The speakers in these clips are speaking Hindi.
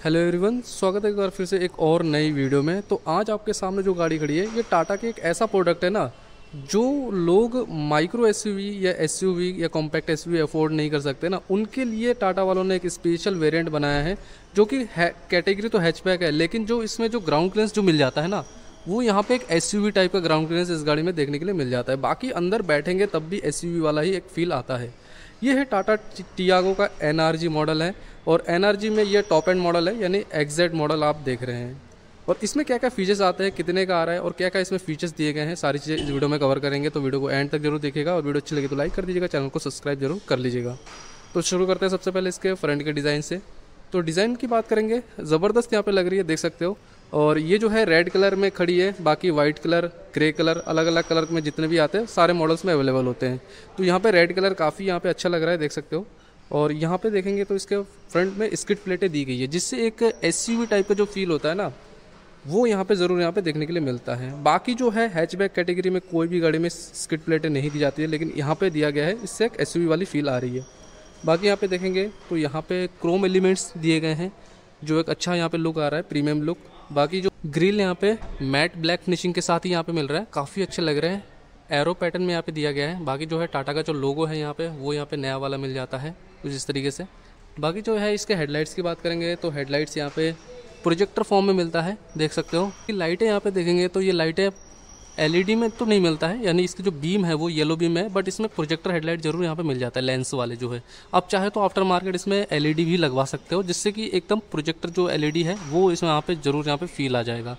हेलो एवरीवन, स्वागत है एक बार फिर से एक और नई वीडियो में। तो आज आपके सामने जो गाड़ी खड़ी है, ये टाटा के एक ऐसा प्रोडक्ट है ना, जो लोग माइक्रो एसयूवी या एसयूवी या कॉम्पैक्ट एसयूवी अफोर्ड नहीं कर सकते ना, उनके लिए टाटा वालों ने एक स्पेशल वेरिएंट बनाया है, जो कि कैटेगरी तो हैचबैक है, लेकिन जो इसमें जो ग्राउंड क्लियरेंस जो मिल जाता है ना, वो यहाँ पे एक एसयूवी टाइप का ग्राउंड क्लियरेंस इस गाड़ी में देखने के लिए मिल जाता है। बाकी अंदर बैठेंगे तब भी एसयूवी वाला ही एक फील आता है। ये है टाटा टियागो का NRG मॉडल है और NRG में ये टॉप एंड मॉडल है, यानी एग्जैक्ट मॉडल आप देख रहे हैं। और इसमें क्या क्या फीचर्स आते हैं, कितने का आ रहा है और क्या क्या इसमें फीचर्स दिए गए हैं, सारी चीज़ें इस वीडियो में कवर करेंगे तो वीडियो को एंड तक ज़रूर देखिएगा और वीडियो अच्छी लगी तो लाइक कर दीजिएगा चैनल को सब्सक्राइब ज़रूर कर लीजिएगा। तो शुरू करते हैं सबसे पहले इसके फ्रंट के डिज़ाइन से। तो डिज़ाइन की बात करेंगे, ज़बरदस्त यहाँ पे लग रही है, देख सकते हो। और ये जो है रेड कलर में खड़ी है, बाकी वाइट कलर ग्रे कलर अलग अलग कलर में जितने भी आते हैं, सारे मॉडल्स में अवेलेबल होते हैं। तो यहाँ पे रेड कलर काफ़ी यहाँ पे अच्छा लग रहा है, देख सकते हो। और यहाँ पे देखेंगे तो इसके फ्रंट में स्किट प्लेटें दी गई है, जिससे एक एस टाइप का जो फील होता है ना, वो यहाँ पे ज़रूर यहाँ पे देखने के लिए मिलता है। बाकी जो है हैचबैक कैटेगरी में कोई भी गाड़ी में स्किट प्लेटें नहीं दी जाती है, लेकिन यहाँ पे दिया गया है, इससे एक एस वाली फील आ रही है। बाकी यहाँ पे देखेंगे तो यहाँ पे क्रोम एलिमेंट्स दिए गए हैं, जो एक अच्छा यहाँ पे लुक आ रहा है प्रीमियम लुक बाकी जो ग्रिल यहाँ पे मैट ब्लैक फिनिशिंग के साथ ही यहाँ पे मिल रहा है, काफ़ी अच्छे लग रहे हैं। एरो पैटर्न में यहाँ पे दिया गया है। बाकी जो है टाटा का जो लोगो है यहाँ पे, वो यहाँ पे नया वाला मिल जाता है, कुछ इस तरीके से। बाकी जो है इसके हेडलाइट्स की बात करेंगे तो हेडलाइट्स यहाँ पे प्रोजेक्टर फॉर्म में मिलता है, देख सकते हो। कि लाइटें यहाँ पे देखेंगे तो ये लाइटें एलईडी में तो नहीं मिलता है, यानी इसकी जो बीम है वो येलो बीम है बट इसमें प्रोजेक्टर हेडलाइट ज़रूर यहाँ पे मिल जाता है लेंस वाले जो है। आप चाहे तो आफ्टर मार्केट इसमें एलईडी भी लगवा सकते हो, जिससे कि एकदम प्रोजेक्टर जो एलईडी है, वो इसमें यहाँ पे ज़रूर यहाँ पे फील आ जाएगा।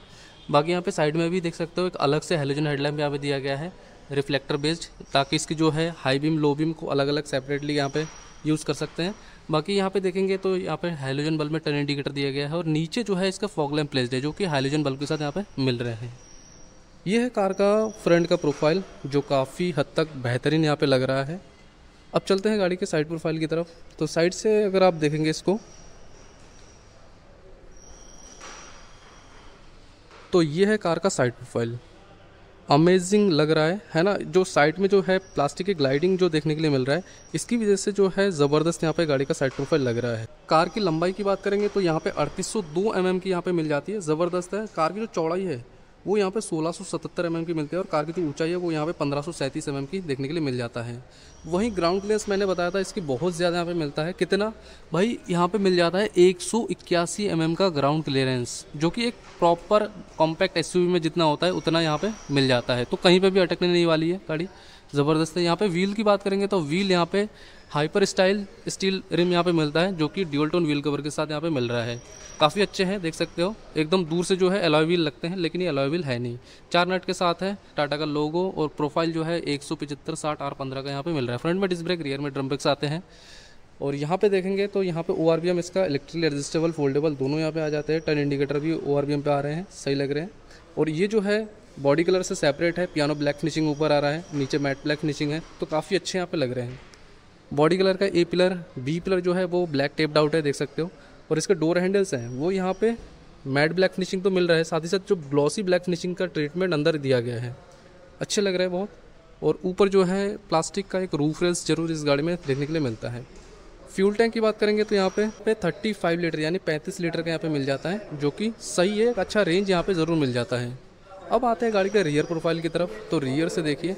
बाकी यहाँ पे साइड में भी देख सकते हो, एक अलग से हेलोजन हेडलैम्प यहाँ पे दिया गया है रिफ्लेक्टर बेस्ड ताकि इसकी जो है हाई बीम लो बीम को अलग अलग सेपरेटली यहाँ पे यूज़ कर सकते हैं। बाकी यहाँ पे देखेंगे तो यहाँ पे हाइलोजन बल्ब में टर्न इंडिकेटर दिया गया है, और नीचे जो है इसका फॉग लैम्प प्लेस्ड है, जो कि हाइलोजन बल्ब के साथ यहाँ पे मिल रहे हैं। ये है कार का फ्रंट का प्रोफ़ाइल जो काफ़ी हद तक बेहतरीन यहाँ पे लग रहा है। अब चलते हैं गाड़ी के साइड प्रोफ़ाइल की तरफ़। तो साइड से अगर आप देखेंगे इसको तो ये है कार का साइड प्रोफ़ाइल अमेजिंग लग रहा है है ना? जो साइड में जो है प्लास्टिक की ग्लाइडिंग जो देखने के लिए मिल रहा है, इसकी वजह से जो है ज़बरदस्त यहाँ पे गाड़ी का साइड प्रोफ़ाइल लग रहा है। कार की लंबाई की बात करेंगे तो यहाँ पे अड़तीस सौ दो एम की यहाँ पे मिल जाती है, ज़बरदस्त है। कार की जो चौड़ाई है वो यहाँ पे 1677 सौ mm की मिलती है और कार की जो ऊंचाई है वो यहाँ पे पंद्रह सौ mm की देखने के लिए मिल जाता है। वहीं ग्राउंड क्लियरेंस मैंने बताया था, इसकी बहुत ज़्यादा यहाँ पे मिलता है। कितना? भाई, यहाँ पे मिल जाता है एक सौ इक्यासी mm का ग्राउंड क्लियरेंस जो कि एक प्रॉपर कॉम्पैक्ट एसयूवी में जितना होता है, उतना यहाँ पर मिल जाता है। तो कहीं पर भी अटकने नहीं वाली है गाड़ी। ज़बरदस्त है। यहाँ पे व्हील की बात करेंगे तो व्हील यहाँ पे हाइपर स्टाइल स्टील रिम यहाँ पे मिलता है, जो कि ड्यूल टोन व्हील कवर के साथ यहाँ पे मिल रहा है। काफ़ी अच्छे हैं, देख सकते हो। एकदम दूर से जो है अलॉय व्हील लगते हैं, लेकिन ये अलॉय व्हील है नहीं। चार नट के साथ है टाटा का लोगो और प्रोफ़ाइल जो है एक सौ पचहत्तर साठ आर पंद्रह का यहाँ पे मिल रहा है। फ्रंट में डिस्क ब्रेक रियर में ड्रम ब्रेक्स आते हैं। और यहाँ पे देखेंगे तो यहाँ पे ओ इसका इलेक्ट्रिकली एडजस्टेबल फोल्डेबल दोनों यहाँ पे आ जाते हैं। टर्न इंडिकेटर भी ओ पे आ रहे हैं, सही लग रहे हैं। और ये जो है बॉडी कलर से सेपरेट है, पियानो ब्लैक फिनिशिंग ऊपर आ रहा है, नीचे मैट ब्लैक फिनिशिंग है तो काफ़ी अच्छे यहाँ पे लग रहे हैं। बॉडी कलर का ए पिलर, बी पिलर जो है वो ब्लैक टेप्ड आउट है, देख सकते हो। और इसके डोर हैंडल्स हैं, वो यहाँ पे मैट ब्लैक फिनिशिंग तो मिल रहा है, साथ ही साथ जो ग्लॉसी ब्लैक फिनिशिंग का ट्रीटमेंट अंदर दिया गया है। अच्छे लग रहे हैं बहुत। और ऊपर जो है, प्लास्टिक का एक रूफ रेल्स ज़रूर इस गाड़ी में देखने के लिए मिलता है। फ्यूल टैंक की बात करेंगे तो यहाँ पे पे 35 लीटर, यानी 35 लीटर का यहाँ पे मिल जाता है, जो कि सही है, एक अच्छा रेंज यहाँ पे ज़रूर मिल जाता है। अब आते हैं गाड़ी के रियर प्रोफ़ाइल की तरफ़ तो रियर से देखिए।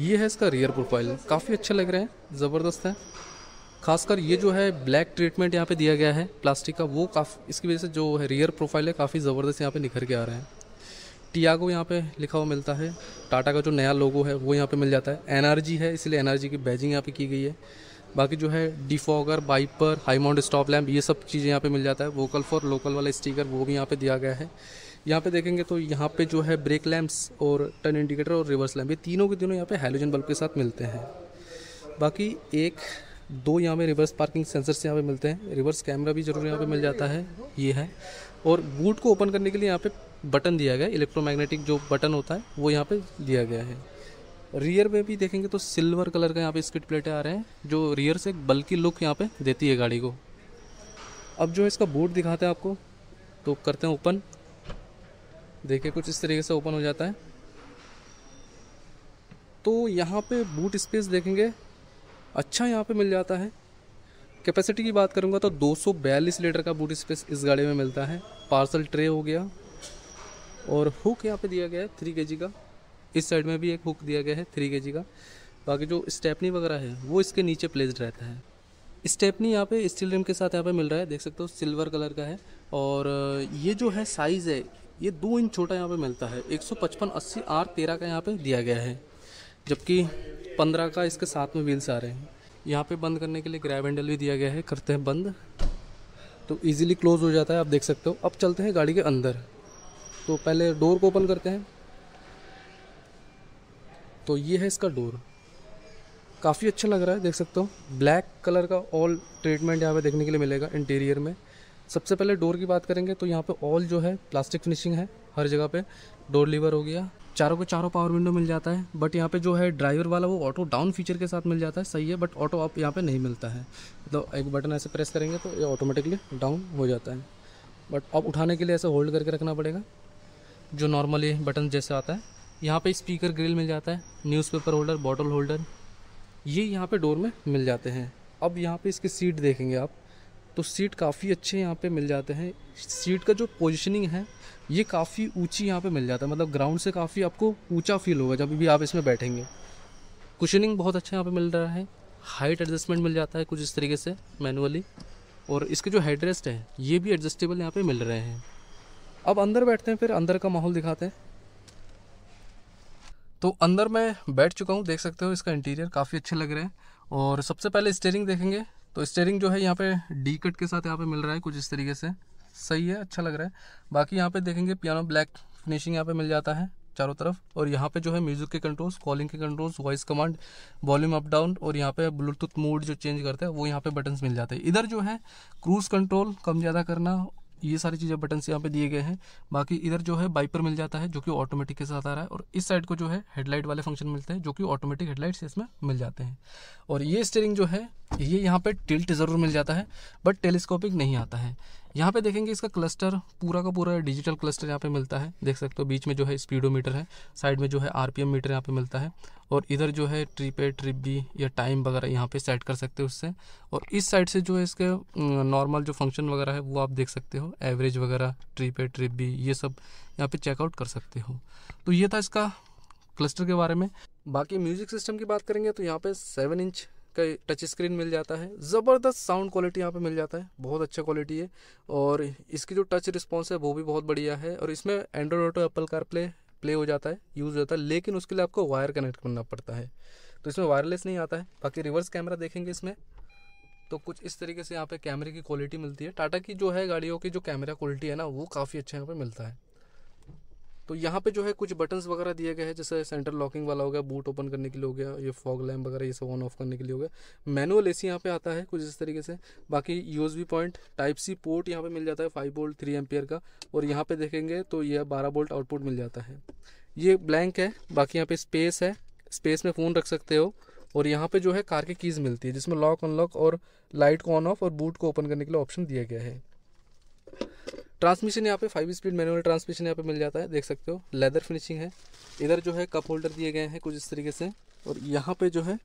ये है इसका रियर प्रोफ़ाइल काफ़ी अच्छे लग रहे हैं, ज़बरदस्त है। खासकर ये जो है ब्लैक ट्रीटमेंट यहाँ पे दिया गया है प्लास्टिक का, वो काफ़ी, इसकी वजह से जो है रियर प्रोफ़ाइल है, काफ़ी ज़बरदस्त यहाँ पे निखर के आ रहे हैं। टियागो यहाँ पे लिखा हुआ मिलता है टाटा का जो नया लोगो है, वो यहाँ पे मिल जाता है। एनर्जी है, इसलिए एनर्जी की बैजिंग यहाँ पे की गई है। बाकी जो है defogger wiper high mount stop lamp ये सब चीज़ें यहाँ पे मिल जाता है वोकल फॉर लोकल वाला स्टिकर वो भी यहाँ पे दिया गया है यहाँ पे देखेंगे तो यहाँ पे जो है ब्रेक लैम्प्स और टर्न इंडिकेटर और रिवर्स लैम्प ये तीनों के तीनों यहाँ पे हेलोजन बल्ब के साथ मिलते हैं बाकी एक दो यहाँ पे रिवर्स पार्किंग सेंसर्स यहाँ पे मिलते हैं रिवर्स कैमरा भी ज़रूर यहाँ पे मिल जाता है ये है और बूट को ओपन करने के लिए यहाँ पे बटन दिया गया है इलेक्ट्रोमैग्नेटिक जो बटन होता है वो यहाँ पे दिया गया है रियर में भी देखेंगे तो सिल्वर कलर का यहाँ पे स्किट प्लेटें आ रहे हैं, जो रियर से बल्कि लुक यहाँ पे देती है गाड़ी को। अब जो इसका बूट दिखाते हैं आपको तो करते हैं ओपन देखिए कुछ इस तरीके से ओपन हो जाता है। तो यहाँ पे बूट स्पेस देखेंगे अच्छा यहाँ पे मिल जाता है। कैपेसिटी की बात करूँगा तो 242 लीटर का बूट स्पेस इस गाड़ी में मिलता है। पार्सल ट्रे हो गया, और हुक यहाँ पे दिया गया है थ्री के का। इस साइड में भी एक हुक दिया गया है थ्री के का। बाकी जो स्टेपनी वगैरह है, वो इसके नीचे प्लेस्ड रहता है। स्टेपनी यहाँ पे स्टील रिम के साथ यहाँ पे मिल रहा है, देख सकते हो सिल्वर कलर का है। और ये जो है साइज़ है, ये दो इंच छोटा यहाँ पे मिलता है। एक सौ पचपन, अस्सी आर तेरह का यहाँ पे दिया गया है। जबकि पंद्रह का इसके साथ में व्हील्स आ रहे हैं। यहाँ पे बंद करने के लिए ग्रैब हैंडल भी दिया गया है, करते हैं बंद। तो इजीली क्लोज हो जाता है, आप देख सकते हो। अब चलते हैं गाड़ी के अंदर। तो पहले डोर को ओपन करते हैं। तो ये है इसका डोर। काफ़ी अच्छा लग रहा है, देख सकते हो। ब्लैक कलर का ऑल ट्रीटमेंट यहाँ पे देखने के लिए मिलेगा इंटीरियर में। सबसे पहले डोर की बात करेंगे तो यहाँ पे ऑल जो है प्लास्टिक फिनिशिंग है हर जगह पे। डोर लीवर हो गया। चारों को चारों पावर विंडो मिल जाता है। बट यहाँ पे जो है ड्राइवर वाला वो ऑटो डाउन फीचर के साथ मिल जाता है। सही है बट ऑटो अप यहाँ पे नहीं मिलता है। मतलब तो एक बटन ऐसे प्रेस करेंगे तो ये ऑटोमेटिकली डाउन हो जाता है। बट अब उठाने के लिए ऐसे होल्ड करके रखना पड़ेगा। जो नॉर्मली बटन जैसे आता है। यहाँ पे स्पीकर ग्रिल मिल जाता है न्यूज़पेपर होल्डर बॉटल होल्डर ये यहाँ पे डोर में मिल जाते हैं। अब यहाँ पे इसकी सीट देखेंगे आप तो सीट काफ़ी अच्छे यहाँ पे मिल जाते हैं। सीट का जो पोजीशनिंग है, ये काफ़ी ऊँची यहाँ पे मिल जाता है मतलब ग्राउंड से काफ़ी आपको ऊँचा फील होगा जब भी आप इसमें बैठेंगे। कुशनिंग बहुत अच्छा यहाँ पे मिल रहा है हाइट एडजस्टमेंट मिल जाता है कुछ इस तरीके से मैनुअली और इसके जो हेडरेस्ट है, ये भी एडजस्टेबल यहाँ पे मिल रहे हैं। अब अंदर बैठते हैं, फिर अंदर का माहौल दिखाते हैं। तो अंदर मैं बैठ चुका हूँ, देख सकते हो इसका इंटीरियर काफ़ी अच्छे लग रहे हैं। और सबसे पहले स्टेयरिंग देखेंगे। तो स्टेयरिंग जो है यहाँ पे डी कट के साथ यहाँ पे मिल रहा है कुछ इस तरीके से। सही है अच्छा लग रहा है। बाकी यहाँ पे देखेंगे पियानो ब्लैक फिनिशिंग यहाँ पे मिल जाता है चारों तरफ़। और यहाँ पे जो है म्यूज़िक के कंट्रोल्स कॉलिंग के controls voice command volume up down और यहाँ पे ब्लूटूथ मोड जो चेंज करते हैं, वो यहाँ पे बटन्स मिल जाते हैं। इधर जो है क्रूज कंट्रोल कम ज़्यादा करना ये सारी चीज़ें बटन यहाँ पे दिए गए हैं। बाकी इधर जो है बाइपर मिल जाता है, जो कि ऑटोमेटिक के साथ आ रहा है। और इस साइड को जो है हेडलाइट वाले फ़ंक्शन मिलते हैं, जो कि ऑटोमेटिक हेडलाइट्स इसमें मिल जाते हैं। और ये स्टेयरिंग जो है, ये यहाँ पर टिल्ट ज़रूर मिल जाता है बट टेलीस्कोपिक नहीं आता है। यहाँ पे देखेंगे इसका क्लस्टर पूरा का पूरा डिजिटल क्लस्टर यहाँ पे मिलता है। देख सकते हो, बीच में जो है स्पीडोमीटर है, साइड में जो है आरपीएम मीटर यहाँ पे मिलता है। और इधर जो है ट्रिप ए ट्रिप बी या टाइम वगैरह यहाँ पे सेट कर सकते हो उससे। और इस साइड से जो है इसके नॉर्मल जो फ़ंक्शन वगैरह है, वो आप देख सकते हो। एवरेज वगैरह ट्रिप ए ट्रिप बी ये सब यहाँ पे चेकआउट कर सकते हो। तो ये था इसका क्लस्टर के बारे में। बाकी म्यूज़िक सिस्टम की बात करेंगे तो यहाँ पे सेवन इंच का टच स्क्रीन मिल जाता है। ज़बरदस्त साउंड क्वालिटी यहाँ पे मिल जाता है। बहुत अच्छा क्वालिटी है। और इसकी जो टच रिस्पॉन्स है, वो भी बहुत बढ़िया है। और इसमें Android auto Apple car play play हो जाता है यूज़ होता है। लेकिन उसके लिए आपको वायर कनेक्ट करना पड़ता है। तो इसमें वायरलेस नहीं आता है। बाकी रिवर्स कैमरा देखेंगे इसमें। तो कुछ इस तरीके से यहाँ पे कैमरे की क्वालिटी मिलती है। टाटा की जो है गाड़ियों की जो कैमरा क्वालिटी है ना, वो काफ़ी अच्छा यहाँ पे मिलता है। तो यहाँ पे जो है कुछ बटन्स वगैरह दिए गए हैं, जैसे सेंटर लॉकिंग वाला हो गया बूट ओपन करने के लिए हो गया, ये फॉग लैम्प वगैरह, ये सब ऑन ऑफ़ करने के लिए हो गया। मैनुअल एसी यहाँ पे आता है कुछ इस तरीके से। बाकी USB point type C port यहाँ पे मिल जाता है फाइव बोल्ट थ्री एम्पियर का। और यहाँ पे देखेंगे तो यह बारह बोल्ट आउटपुट मिल जाता है। ये ब्लैंक है, बाकी यहाँ पे स्पेस है। स्पेस में फ़ोन रख सकते हो। और यहाँ पे जो है कार की कीज़ मिलती है, जिसमें लॉक अनलॉक और लाइट को ऑन ऑफ़ और बूट को ओपन करने के लिए ऑप्शन दिया गया है। ट्रांसमिशन यहाँ पे फाइव स्पीड मैनुअल ट्रांसमिशन यहाँ पे मिल जाता है, देख सकते हो। लेदर फिनिशिंग है। इधर जो है कप होल्डर दिए गए हैं कुछ इस तरीके से। और यहाँ पे जो है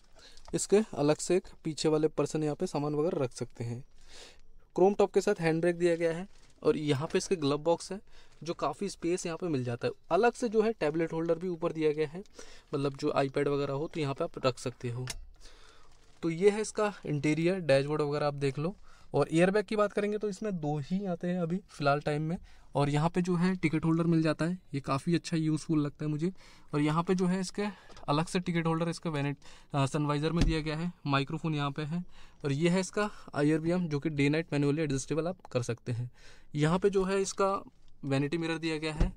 इसके अलग से एक पीछे वाले पर्सन यहाँ पे सामान वगैरह रख सकते हैं। क्रोम टॉप के साथ हैंड ब्रेक दिया गया है। और यहाँ पे इसके ग्लव बॉक्स है, जो काफ़ी स्पेस यहाँ पे मिल जाता है। अलग से जो है टैबलेट होल्डर भी ऊपर दिया गया है। मतलब जो आईपैड वगैरह हो तो यहाँ पे आप रख सकते हो। तो ये है इसका इंटीरियर डैशबोर्ड वगैरह आप देख लो। और एयरबैग की बात करेंगे तो इसमें दो ही आते हैं अभी, फ़िलहाल टाइम में। और यहाँ पे जो है टिकट होल्डर मिल जाता है। ये काफ़ी अच्छा यूज़फुल लगता है मुझे। और यहाँ पे जो है इसके अलग से टिकट होल्डर इसका वैनेट सनवाइज़र में दिया गया है। माइक्रोफोन यहाँ पे है। और ये है इसका आई जो कि डे नाइट मैनुअली एडजस्टेबल आप कर सकते हैं। यहाँ पर जो है इसका वैनिटी मिरर दिया गया है।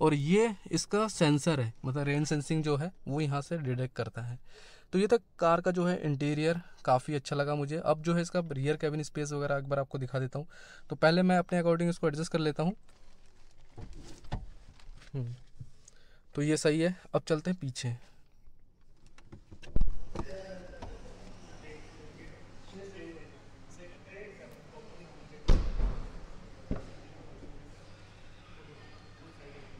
और ये इसका सेंसर है। मतलब रेन सेंसिंग जो है, वो यहाँ से डिटेक्ट करता है। तो ये तक कार का जो है इंटीरियर काफ़ी अच्छा लगा मुझे। अब जो है इसका रियर कैबिन स्पेस वगैरह एक बार आपको दिखा देता हूँ। तो पहले मैं अपने अकॉर्डिंग इसको एडजस्ट कर लेता हूँ। हम्म, तो ये सही है। अब चलते हैं पीछे।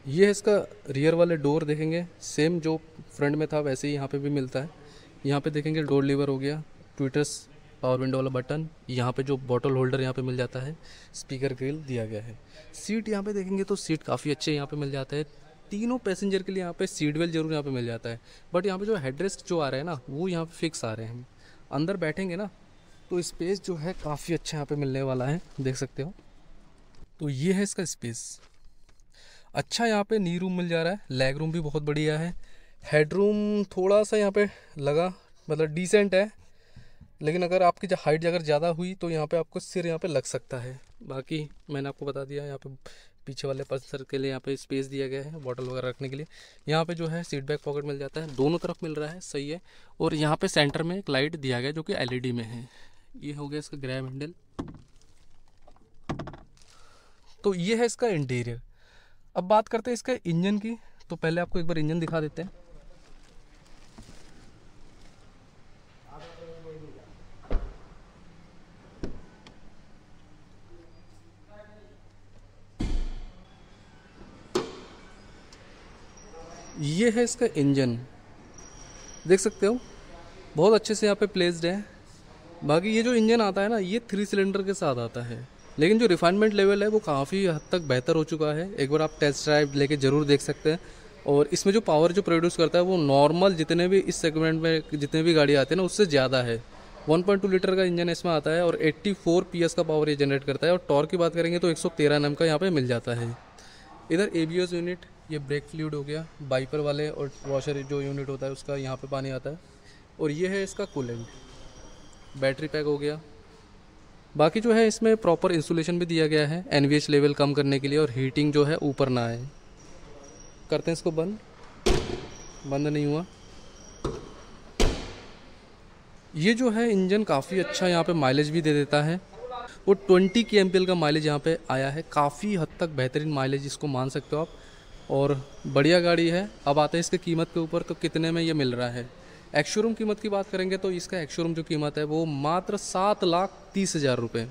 ये है इसका रियर वाले डोर देखेंगे। सेम जो फ्रंट में था वैसे ही यहाँ पे भी मिलता है। यहाँ पे देखेंगे डोर लीवर हो गया ट्विटर्स पावर विंडो वाला बटन यहाँ पे जो बॉटल होल्डर यहाँ पे मिल जाता है स्पीकर ग्रिल दिया गया है सीट यहाँ पे देखेंगे तो सीट काफ़ी अच्छे यहाँ पे मिल जाता है तीनों पैसेंजर के लिए यहाँ पे सीट बेल्ट ज़रूर यहाँ पे मिल जाता है बट यहाँ पे जो हेडरेस्ट जो आ रहे हैं ना वो यहाँ पे फिक्स आ रहे हैं अंदर बैठेंगे ना तो स्पेस जो है काफ़ी अच्छा यहाँ पे मिलने वाला है देख सकते हो तो ये है इसका स्पेस अच्छा यहाँ पे नी रूम मिल जा रहा है लेग रूम भी बहुत बढ़िया है हेड रूम थोड़ा सा यहाँ पे लगा मतलब डिसेंट है। लेकिन अगर आपकी हाइट अगर ज़्यादा हुई तो यहाँ पे आपको सिर यहाँ पे लग सकता है। बाकी मैंने आपको बता दिया, यहाँ पे पीछे वाले पर्सर के लिए यहाँ पे स्पेस दिया गया है बॉटल वगैरह रखने के लिए। यहाँ पे जो है सीट बैक पॉकेट मिल जाता है, दोनों तरफ़ मिल रहा है, सही है। और यहाँ पे सेंटर में एक लाइट दिया गया जो कि एलईडी में है। ये हो गया इसका ग्रैब हैंडल तो ये है इसका इंटीरियर अब बात करते हैं इसका इंजन की। तो पहले आपको एक बार इंजन दिखा देते हैं। ये है इसका इंजन देख सकते हो? बहुत अच्छे से यहाँ पे प्लेस्ड है। बाकी ये जो इंजन आता है ना, ये थ्री सिलेंडर के साथ आता है। लेकिन जो रिफाइनमेंट लेवल है, वो काफ़ी हद तक बेहतर हो चुका है। एक बार आप टेस्ट ड्राइव लेके ज़रूर देख सकते हैं। और इसमें जो पावर जो प्रोड्यूस करता है, वो नॉर्मल जितने भी इस सेगमेंट में, जितने भी गाड़ी आती है ना, उससे ज़्यादा है। 1.2 लीटर का इंजन इसमें आता है और 84 पीएस का पावर ये जनरेट करता है। और टॉर की बात करेंगे तो 113 एनएम का यहाँ पे मिल जाता है। इधर ABS यूनिट ये ब्रेक फ्लूड हो गया बाइपर वाले और वॉशर जो यूनिट होता है, उसका यहाँ पे पानी आता है। और ये है इसका कूलेंट बैटरी पैक हो गया। बाकी जो है, इसमें प्रॉपर इंसुलेशन भी दिया गया है एनवीएच लेवल कम करने के लिए और हीटिंग जो है, ऊपर ना आए। करते हैं इसको बंद। बंद नहीं हुआ। ये जो है, इंजन काफ़ी अच्छा यहाँ पे माइलेज भी दे देता है। वो 20 के एम का माइलेज यहाँ पे आया है। काफ़ी हद तक बेहतरीन माइलेज इसको मान सकते हो आप। और बढ़िया गाड़ी है। अब आते हैं इसके कीमत के ऊपर तो कितने में ये मिल रहा है? एक्शोरूम कीमत की बात करेंगे तो इसका एक्शोरूम जो कीमत है, वो मात्र सात लाख तीस हज़ार रुपये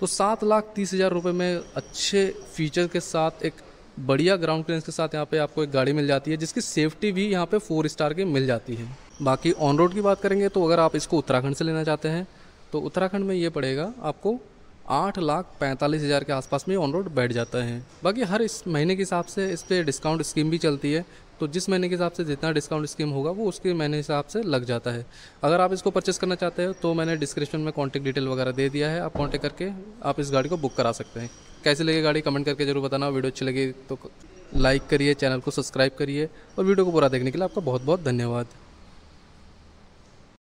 तो सात लाख तीस हज़ार रुपये में अच्छे फीचर के साथ, एक बढ़िया ग्राउंड क्लियरेंस के साथ यहाँ पे आपको एक गाड़ी मिल जाती है, जिसकी सेफ्टी भी यहाँ पे फोर स्टार की मिल जाती है। बाकी ऑन रोड की बात करेंगे तो अगर आप इसको उत्तराखंड से लेना चाहते हैं तो उत्तराखंड में ये पड़ेगा आपको आठ लाख पैंतालीस हज़ार के आसपास में ऑन रोड बैठ जाता है। बाकी हर इस महीने के हिसाब से इस पर डिस्काउंट स्कीम भी चलती है। तो जिस महीने के हिसाब से जितना डिस्काउंट स्कीम होगा, वो उसके महीने हिसाब से लग जाता है। अगर आप इसको परचेस करना चाहते हो तो मैंने डिस्क्रिप्शन में कॉन्टैक्ट डिटेल वगैरह दे दिया है। आप कॉन्टैक्ट करके आप इस गाड़ी को बुक करा सकते हैं। कैसे लगे गाड़ी कमेंट करके ज़रूर बताना। वीडियो अच्छी लगी तो लाइक करिए चैनल को सब्सक्राइब करिए। और वीडियो को पूरा देखने के लिए आपका बहुत बहुत धन्यवाद।